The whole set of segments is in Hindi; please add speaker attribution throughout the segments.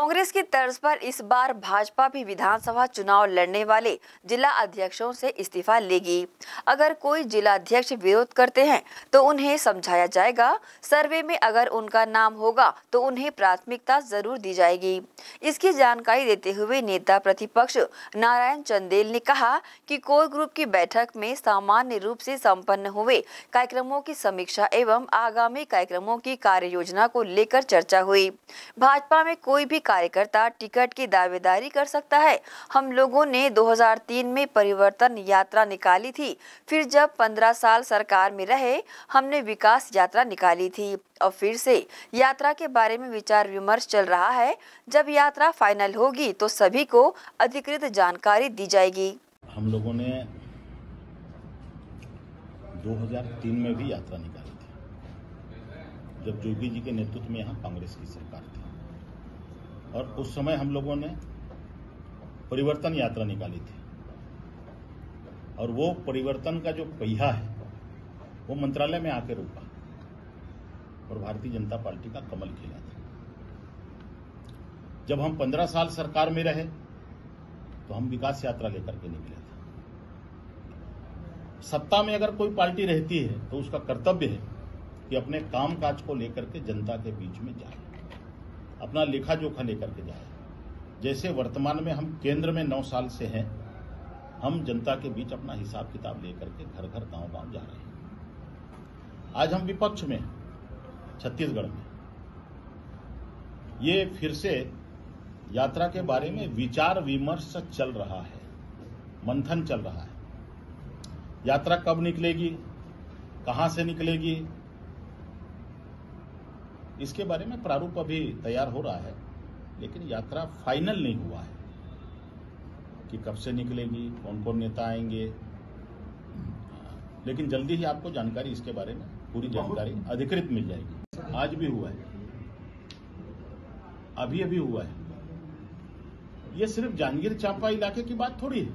Speaker 1: कांग्रेस की तर्ज पर इस बार भाजपा भी विधानसभा चुनाव लड़ने वाले जिला अध्यक्षों से इस्तीफा लेगी। अगर कोई जिला अध्यक्ष विरोध करते हैं तो उन्हें समझाया जाएगा। सर्वे में अगर उनका नाम होगा तो उन्हें प्राथमिकता ज़रूर दी जाएगी। इसकी जानकारी देते हुए नेता प्रतिपक्ष नारायण चंदेल ने कहा कि कोर ग्रुप की बैठक में सामान्य रूप से संपन्न हुए कार्यक्रमों की समीक्षा एवं आगामी कार्यक्रमों की कार्य योजना को लेकर चर्चा हुई। भाजपा में कोई भी कार्यकर्ता टिकट की दावेदारी कर सकता है। हम लोगों ने 2003 में परिवर्तन यात्रा निकाली थी। फिर जब 15 साल सरकार में रहे, हमने विकास यात्रा निकाली थी। और फिर से यात्रा के बारे में विचार विमर्श चल रहा है। जब यात्रा फाइनल होगी तो सभी को अधिकृत जानकारी दी जाएगी।
Speaker 2: हम लोगों ने 2003 में भी यात्रा निकाली थी, जब जोगी जी के नेतृत्व में यहाँ कांग्रेस की सरकार थी। और उस समय हम लोगों ने परिवर्तन यात्रा निकाली थी। और वो परिवर्तन का जो पहिया है, वो मंत्रालय में आके रुका। और भारतीय जनता पार्टी का कमल खिला था जब हम पंद्रह साल सरकार में रहे तो हम विकास यात्रा लेकर के निकले थे। सत्ता में अगर कोई पार्टी रहती है तो उसका कर्तव्य है कि अपने काम काज को लेकर के जनता के बीच में जाए। अपना लेखा जोखा लेकर के जाए। जैसे वर्तमान में हम केंद्र में नौ साल से हैं हम जनता के बीच अपना हिसाब किताब लेकर के घर घर गाँव गाँव जा रहे हैं। आज हम विपक्ष में छत्तीसगढ़ में। ये फिर से यात्रा के बारे में विचार विमर्श चल रहा है, मंथन चल रहा है। यात्रा कब निकलेगी, कहाँ से निकलेगी, इसके बारे में प्रारूप अभी तैयार हो रहा है, लेकिन यात्रा फाइनल नहीं हुआ है। कि कब से निकलेगी कौन कौन नेता आएँगे। लेकिन जल्दी ही आपको जानकारी इसके बारे में पूरी जानकारी अधिकृत मिल जाएगी। आज भी हुआ है। अभी अभी हुआ है। ये सिर्फ़ जांजगीर चांपा इलाके की बात थोड़ी है।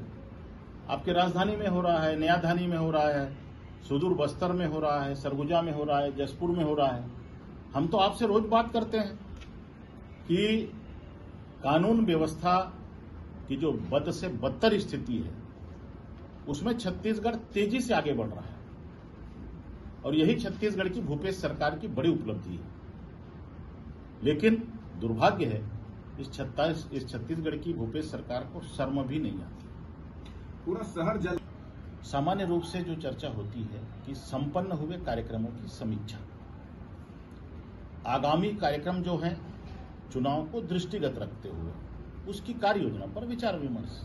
Speaker 2: आपके राजधानी में हो रहा है नया धानी में हो रहा है सुदूर बस्तर में हो रहा है सरगुजा में हो रहा है जसपुर में हो रहा है। हम तो आपसे रोज बात करते हैं कि कानून व्यवस्था की जो बद से बदतर स्थिति है उसमें छत्तीसगढ़ तेज़ी से आगे बढ़ रहा है। और यही छत्तीसगढ़ की भूपेश सरकार की बड़ी उपलब्धि है। लेकिन दुर्भाग्य है इस छत्तीस इस छत्तीसगढ़ की भूपेश सरकार को शर्म भी नहीं आती।
Speaker 3: पूरा शहर जल
Speaker 2: सामान्य रूप से जो चर्चा होती है कि संपन्न हुए कार्यक्रमों की समीक्षा। आगामी कार्यक्रम जो हैं चुनाव को दृष्टिगत रखते हुए। उसकी कार्य योजना पर विचार विमर्श।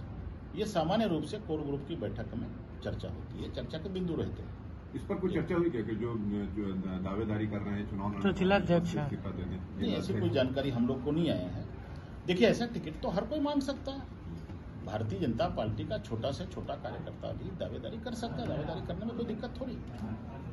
Speaker 2: ये सामान्य रूप से कोर ग्रुप की बैठक में चर्चा होती है चर्चा के बिंदु रहते हैं।
Speaker 3: इस पर कुछ चर्चा हुई क्या कि जो जो दावेदारी कर रहे हैं चुनाव लड़ने
Speaker 4: तो जिलाध्यक्ष
Speaker 3: देने
Speaker 2: नहीं ऐसी कोई जानकारी हम लोग को नहीं आया है। देखिए ऐसा टिकट तो हर कोई मांग सकता है। भारतीय जनता पार्टी का छोटा से छोटा कार्यकर्ता भी दावेदारी कर सकता है। दावेदारी करने में कोई दिक्कत थोड़ी। है